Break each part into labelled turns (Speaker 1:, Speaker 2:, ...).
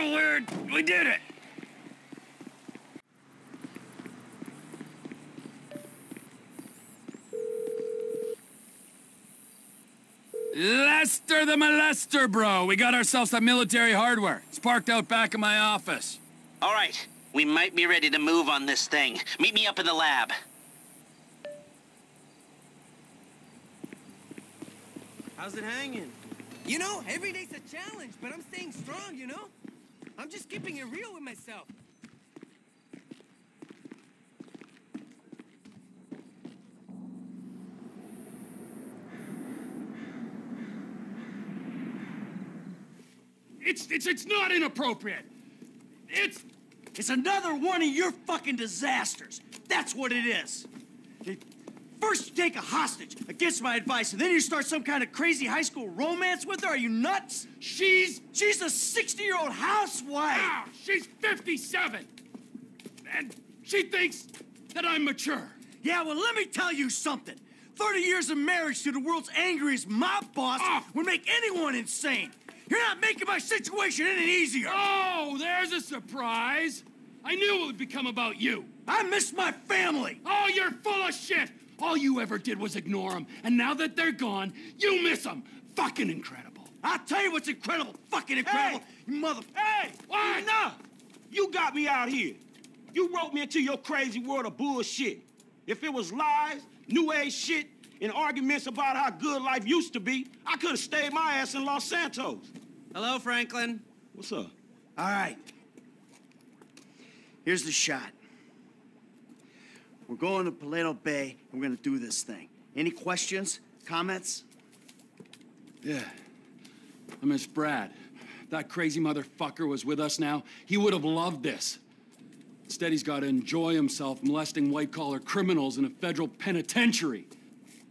Speaker 1: We did it! Lester the molester, bro. We got ourselves some military hardware. It's parked out back in my office.
Speaker 2: All right, we might be ready to move on this thing. Meet me up in the lab.
Speaker 3: How's it hanging? You know, every day's a challenge, but I'm staying strong, you know? I'm just keeping it real with myself.
Speaker 1: It's, it's, it's not inappropriate. It's,
Speaker 4: It's another one of your fucking disasters. That's what it is. First you take a hostage against my advice, and then you start some kind of crazy high school romance with her. Are you nuts?
Speaker 1: she's,
Speaker 4: She's a 60-year-old housewife.
Speaker 1: ah, she's 57. And she thinks that I'm mature.
Speaker 4: Yeah, well, let me tell you something. 30 years of marriage to the world's angriest mob boss
Speaker 1: Ah.
Speaker 4: would make anyone insane. You're not making my situation any easier.
Speaker 1: Oh, there's a surprise. I knew it would become about you.
Speaker 4: I miss my family.
Speaker 1: Oh, you're full of shit. All you ever did was ignore them. And now that they're gone, you miss them. Fucking incredible.
Speaker 4: I'll tell you what's incredible. Fucking incredible. You mother...
Speaker 5: Hey!
Speaker 1: What?
Speaker 5: Enough! You got me out here. You wrote me into your crazy world of bullshit. If it was lies, new age shit, and arguments about how good life used to be, I could have stayed my ass in Los Santos.
Speaker 3: Hello, Franklin.
Speaker 5: What's up?
Speaker 4: All right. Here's the shot. We're going to Paleto Bay, and we're gonna do this thing. Any questions? Comments?
Speaker 1: Yeah. I miss Brad. That crazy motherfucker was with us now. He would have loved this. Instead, he's got to enjoy himself molesting white collar criminals in a federal penitentiary.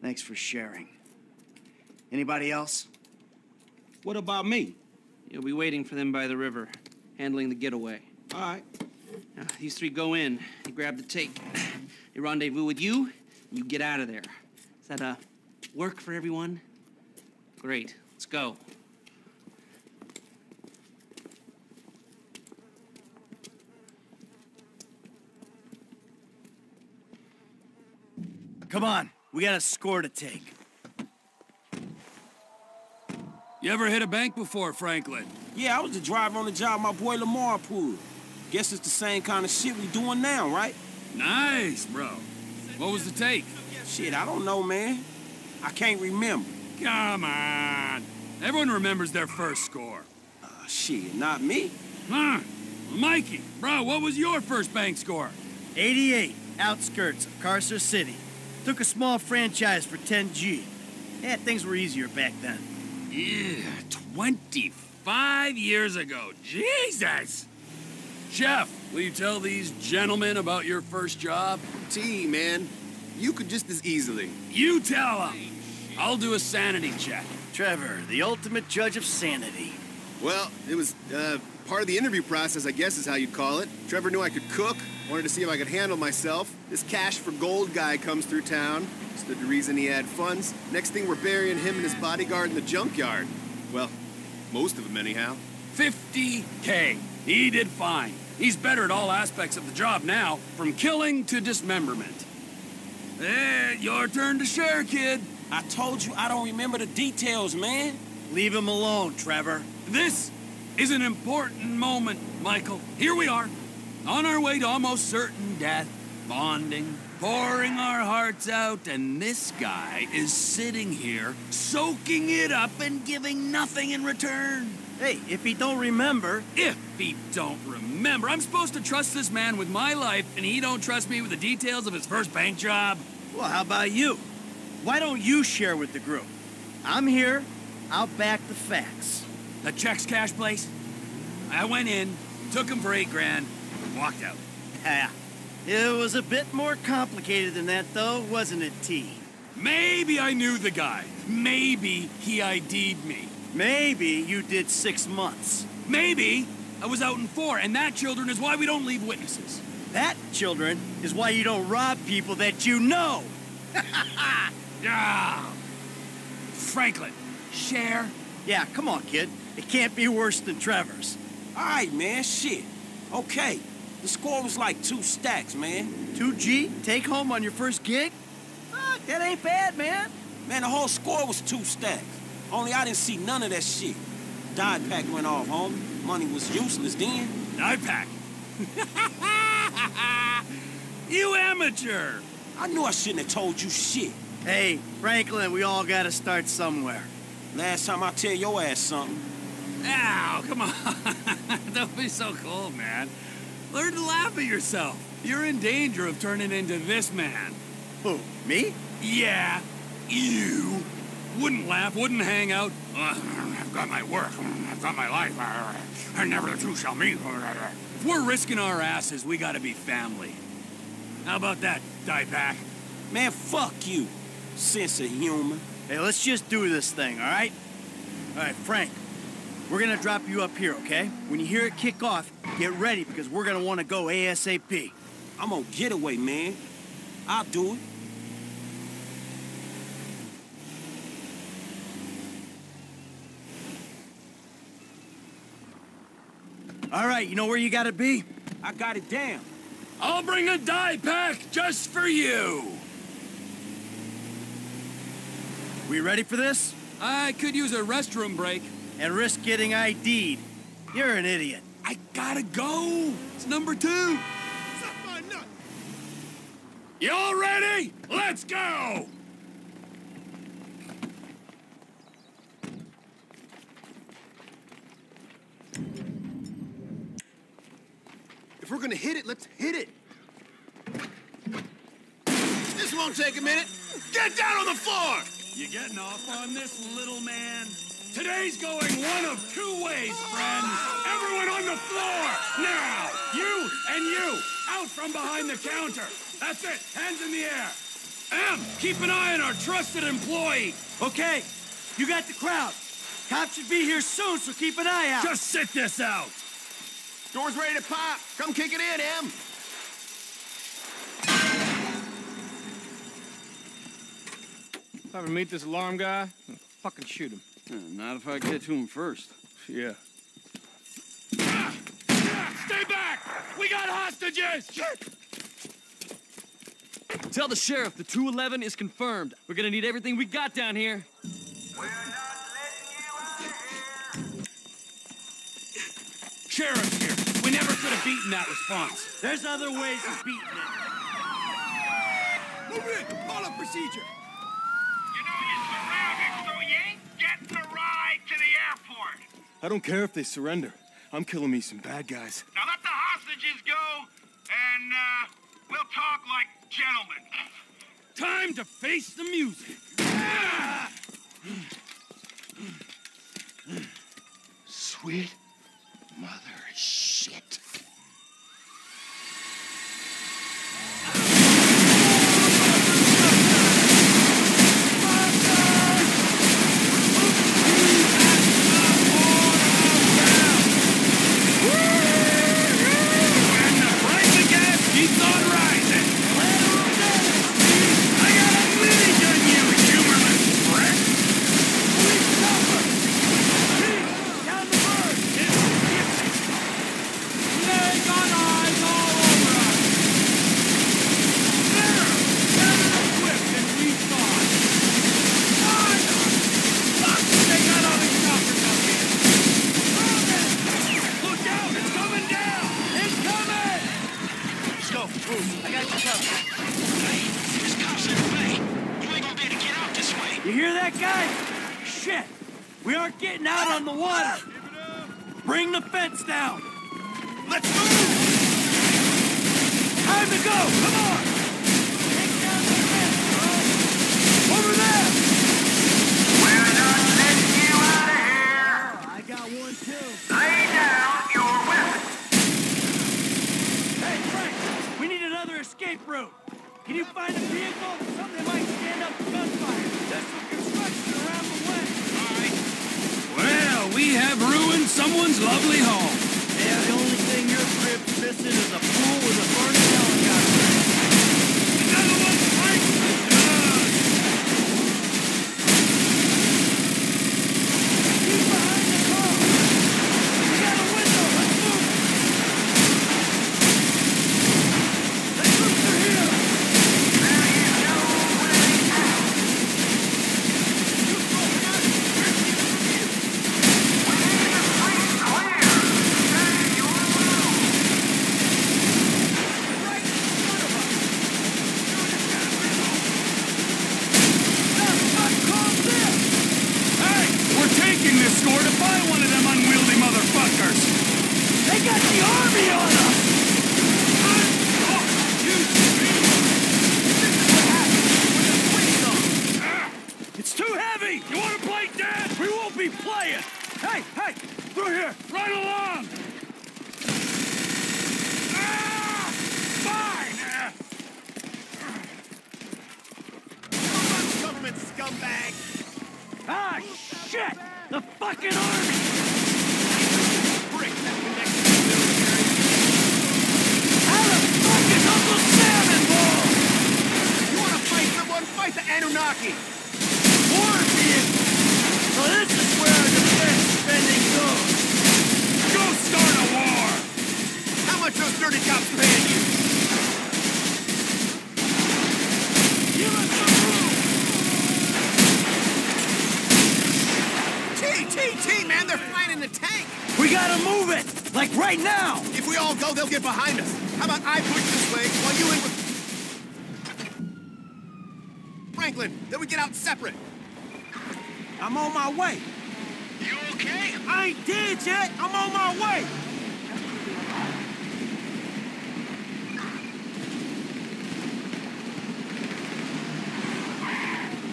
Speaker 4: Thanks for sharing. Anybody else?
Speaker 5: What about me?
Speaker 3: You'll be waiting for them by the river, handling the getaway.
Speaker 5: All right.
Speaker 3: Now, these three go in. You grab the take. They rendezvous with you. You get out of there. Is that uh, work for everyone? Great. Let's go.
Speaker 4: Come on, we got a score to take.
Speaker 1: You ever hit a bank before, Franklin?
Speaker 5: Yeah, I was the driver on the job my boy Lamar pulled. Guess it's the same kind of shit we doing now, right?
Speaker 1: Nice, bro. What was the take?
Speaker 5: Shit, I don't know, man. I can't remember.
Speaker 1: Come on. Everyone remembers their first score.
Speaker 5: Uh, shit, not me.
Speaker 1: Huh? Mikey, bro, what was your first bank score?
Speaker 4: 88, outskirts of Carcer City. Took a small franchise for 10G. Yeah, things were easier back then.
Speaker 1: Yeah, 25 years ago. Jesus! Chef, will you tell these gentlemen about your first job?
Speaker 6: T, man. You could just as easily.
Speaker 1: You tell them. I'll do a sanity check.
Speaker 4: Trevor, the ultimate judge of sanity.
Speaker 6: Well, it was uh, part of the interview process, I guess is how you'd call it. Trevor knew I could cook, wanted to see if I could handle myself. This cash for gold guy comes through town. Stood to reason he had funds. Next thing, we're burying him and his bodyguard in the junkyard. Well, most of them, anyhow.
Speaker 1: 50K. He did fine. He's better at all aspects of the job now, from killing to dismemberment. Eh, your turn to share, kid.
Speaker 5: I told you I don't remember the details, man.
Speaker 4: Leave him alone, Trevor.
Speaker 1: This is an important moment, Michael. Here we are, on our way to almost certain death, bonding, pouring our hearts out, and this guy is sitting here, soaking it up and giving nothing in return.
Speaker 4: Hey, if he don't remember,
Speaker 1: If he don't remember, I'm supposed to trust this man with my life, and he don't trust me with the details of his first bank job.
Speaker 4: well, how about you? Why don't you share with the group? I'm here. I'll back the facts.
Speaker 1: The checks cash place. I went in, took him for eight grand, walked out.
Speaker 4: Yeah. It was a bit more complicated than that, though, wasn't it, T?
Speaker 1: Maybe I knew the guy. Maybe he ID'd me.
Speaker 4: Maybe you did six months.
Speaker 1: Maybe I was out in four, and that, children, is why we don't leave witnesses.
Speaker 4: That, children, is why you don't rob people that you know.
Speaker 1: Ah. Franklin, share.
Speaker 4: Yeah, come on, kid. It can't be worse than Trevor's.
Speaker 5: All right, man, shit. Okay, the score was like two stacks, man.
Speaker 4: 2G, take home on your first gig? Fuck, that ain't bad, man.
Speaker 5: Man, the whole score was two stacks. Only I didn't see none of that shit. Dye pack went off, homie. Money was useless then.
Speaker 1: Dye pack. you amateur.
Speaker 5: I knew I shouldn't have told you shit.
Speaker 4: Hey, Franklin, we all gotta start somewhere.
Speaker 5: Last time I tell your ass something.
Speaker 1: Ow, come on. Don't be so cold, man. Learn to laugh at yourself. You're in danger of turning into this man.
Speaker 4: Who, me?
Speaker 1: Yeah, you. Wouldn't laugh, wouldn't hang out. I've got my work, I've got my life, and never the two shall meet. If we're risking our asses, we gotta be family. How about that, dye pack?
Speaker 5: Man, fuck you. Sense of humor.
Speaker 4: Hey, let's just do this thing, all right? All right, Frank, we're gonna drop you up here, okay? When you hear it kick off, get ready because we're gonna wanna go ASAP.
Speaker 5: I'm on getaway, man. I'll do it.
Speaker 4: All right, you know where you gotta be?
Speaker 5: I got it down.
Speaker 1: I'll bring a dye pack just for you.
Speaker 4: We ready for this?
Speaker 1: I could use a restroom break.
Speaker 4: And risk getting ID'd. You're an idiot.
Speaker 1: I gotta go. It's number two. Y'all ready? Let's go!
Speaker 6: Gonna hit it, let's hit it. This won't take a minute. Get down on the floor!
Speaker 1: You're getting off on this, little man? Today's going one of two ways, friends. Everyone on the floor! Now! You and you! Out from behind the counter! That's it! Hands in the air! M, keep an eye on our trusted employee!
Speaker 4: Okay, you got the crowd. Cops should be here soon, so keep an eye out.
Speaker 1: Just sit this out!
Speaker 6: Door's ready to pop. Come kick it in, Em.
Speaker 7: If I ever meet this alarm guy, I'll fucking shoot him.
Speaker 8: Not if I get to him first.
Speaker 7: Yeah.
Speaker 1: Stay back! We got hostages!
Speaker 8: Tell the sheriff the 211 is confirmed. We're gonna need everything we got down here.
Speaker 1: Sheriff here. We never could have beaten that response.
Speaker 4: There's other ways of beating it.
Speaker 6: Move in. Follow procedure.
Speaker 9: You know you're surrounded, so you ain't getting a ride to the airport.
Speaker 7: I don't care if they surrender. I'm killing me some bad guys.
Speaker 9: Now let the hostages go, and uh, we'll talk like gentlemen.
Speaker 1: Time to face the music.
Speaker 5: Sweet mother shit.
Speaker 1: And the price of gas keeps on rising. I got a mini gun, you humorless prick.
Speaker 4: Down the bird.
Speaker 1: They got eyes all over us. Better, better equipped than we thought. God, fuck, they got all these coppers up here. Look out, it's coming down. It's coming.
Speaker 4: Let's go. Move. I got you covered.
Speaker 9: There's cops in the way. You ain't gonna be able to get out this way.
Speaker 4: You hear that, guy? Shit. We aren't getting out on the water. Bring the fence down.
Speaker 6: Let's move.
Speaker 4: Time to go. Come on. Take down the fence, bro. Over there.
Speaker 9: We're not letting you out of here.
Speaker 4: I got one too.
Speaker 9: Lay down your weapon.
Speaker 4: Hey, Frank. We need another escape route. Can you find a vehicle? Something that might stand up to gunfire. There's some construction around the way. All right.
Speaker 1: Well, we have ruined someone's lovely home.
Speaker 4: Yeah, the only thing your crib's missing is a pool with a burning helicopter.
Speaker 1: Another one, Frank. Good.
Speaker 4: Keep behind the car. We got a window. Let's move.
Speaker 6: much those dirty cops paying you? T, T, T, man, they're flying in the tank.
Speaker 4: We gotta move it! Like right now!
Speaker 6: If we all go, they'll get behind us. How about I push this way while you in with... Franklin, then we get out separate.
Speaker 5: I'm on my way.
Speaker 9: You okay?
Speaker 5: I ain't dead yet. I'm on my way.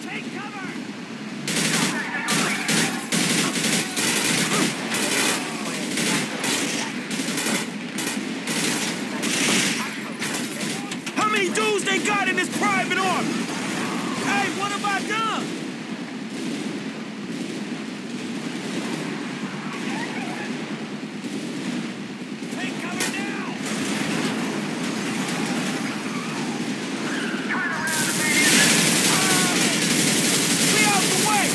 Speaker 9: Take cover!
Speaker 5: How many dudes they got in this private army? Hey, what have I done?
Speaker 9: Take cover now!
Speaker 5: Be out the way!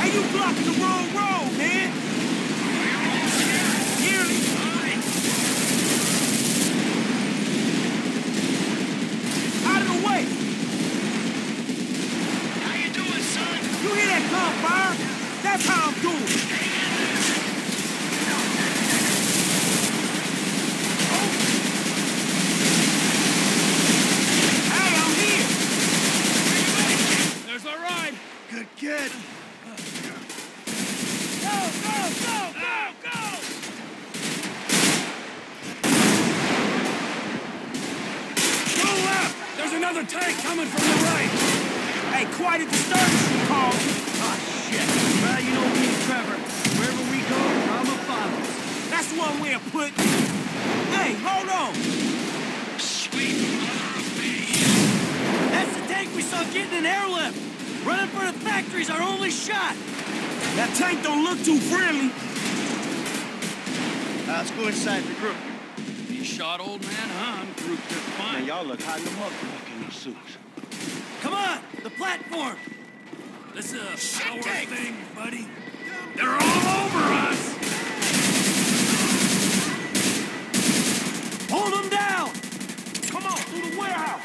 Speaker 5: Hey, you blocking the wrong road, man! Nearly. Out of the way!
Speaker 9: How you doing, son?
Speaker 5: You hear that gunfire? That's how I'm doing. Hey, I'm here.
Speaker 1: There's our ride.
Speaker 4: Good kid.
Speaker 9: Go, go, go, go, go!
Speaker 1: Go left. There's another tank coming from the right.
Speaker 5: Hey, quite a disturbance, you called.
Speaker 4: Ah, shit. Well, you know me and Trevor. Wherever we go, Mama follows.
Speaker 5: That's one way of putting it. Hey, hold on.
Speaker 9: Sweet mother.
Speaker 4: That's the tank we saw getting an airlift. Running for the factory's our only shot.
Speaker 5: That tank don't look too friendly.
Speaker 4: Uh, let's go inside the group.
Speaker 1: You shot old man, huh? I'm grouped just fine.
Speaker 5: y'all look hot in the motherfucker in these suits.
Speaker 4: Come on, the platform.
Speaker 1: This is a
Speaker 6: Shit
Speaker 1: power thing, buddy. They're all over us.
Speaker 4: Hold them down.
Speaker 5: Come on, through the warehouse.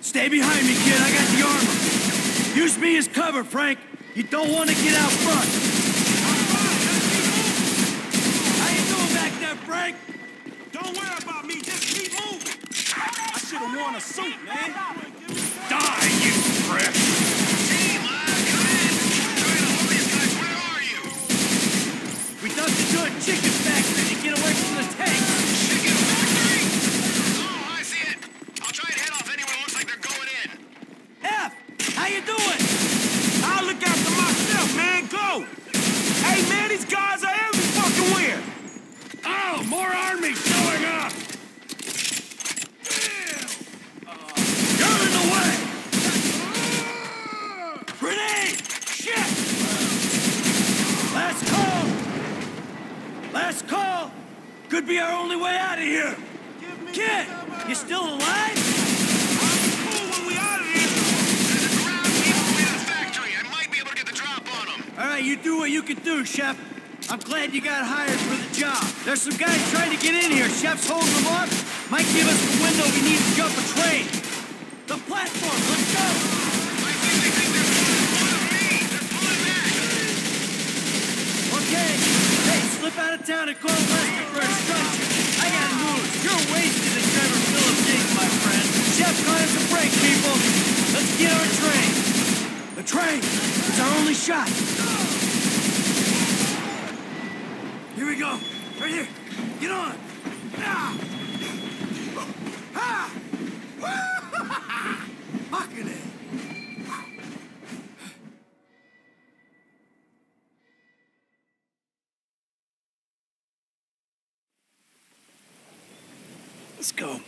Speaker 4: Stay behind me, kid. I got the armor. Use me as cover, Frank. You don't want to get out front. How you doing back there, Frank?
Speaker 5: Don't worry about me, just keep moving. I should have worn a suit, man.
Speaker 4: Chicken factory to get away from the tank.
Speaker 9: Chicken factory? Oh, I see it. I'll try and head off anyone who looks like they're going in.
Speaker 4: F, how you doing?
Speaker 5: I'll look after myself, man. Go. Hey, man, these guys are every fucking where.
Speaker 1: Oh, more army showing up.
Speaker 4: You're in the way. Grenade! Shit! Last call. Last call. Could be our only way out of here. Kid, you still alive?
Speaker 5: Cool when we out of here.
Speaker 9: There's a ground people in the factory. I might be able to get the drop on them.
Speaker 4: All right, you do Chef. I'm glad you got hired for the job. There's some guys trying to get in here. Chef's holding them off. Might give us the window we need to jump a train. The platform, let's go.
Speaker 9: I think they think they're pulling me. They're pulling back.
Speaker 4: Okay. Hey, slip out of town and call Lester for instructions. I got news. You're wasted at Trevor Philips Inc., my friend. Chef got us a break, people. Let's get our train. The train. It's our only shot. Here we go. Right here. Get on. Ah. Ah. Fucking it. Let's go.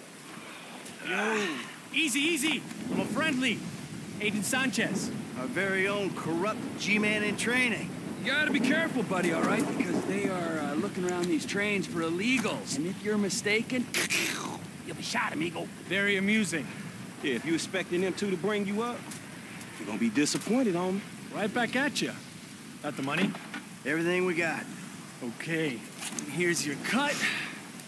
Speaker 7: Easy, easy. I'm a friendly. Andreas Sanchez.
Speaker 4: Our very own corrupt G-man in training.
Speaker 1: You gotta be careful, buddy, all right? Because they are uh, looking around these trains for illegals. And if you're mistaken, you'll be shot, amigo.
Speaker 7: Very amusing.
Speaker 5: Yeah, if you expecting them two to bring you up, You're gonna be disappointed, homie.
Speaker 7: Right back at you. Got the money?
Speaker 4: Everything we got.
Speaker 7: Okay. Here's your cut.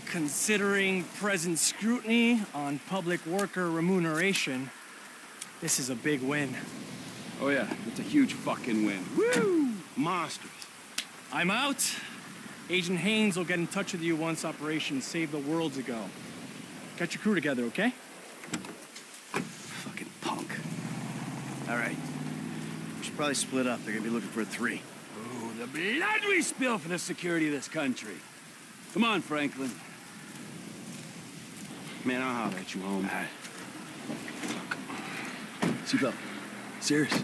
Speaker 7: Considering present scrutiny on public worker remuneration, this is a big win.
Speaker 1: Oh, yeah, it's a huge fucking win. Woo!
Speaker 5: Monsters.
Speaker 7: I'm out. Agent Haines will get in touch with you once Operation Save the World's ago. Get your crew together, okay?
Speaker 4: Fucking punk. All right. We should probably split up. They're gonna be looking for a three.
Speaker 1: Ooh, the blood we spill for the security of this country. Come on, Franklin.
Speaker 5: Man, I'll holler at you, homie.
Speaker 1: Uh, Seatbelt. Serious.